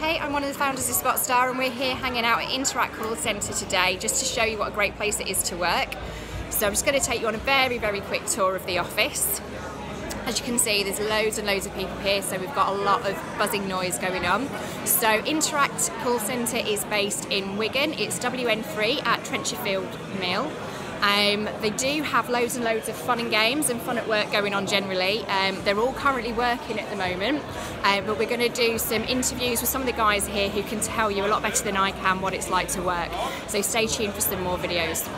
Kate, I'm one of the founders of Spotstar and we're here hanging out at Interact Call Centre today just to show you what a great place it is to work. So I'm just going to take you on a very, very quick tour of the office. As you can see, there's loads and loads of people here, so we've got a lot of buzzing noise going on. So Interact Call Centre is based in Wigan. It's WN3 at Trencherfield Mill. Um, they do have loads and loads of fun and games and fun at work going on generally. Um, they're all currently working at the moment, uh, but we're going to do some interviews with some of the guys here who can tell you a lot better than I can what it's like to work. So stay tuned for some more videos.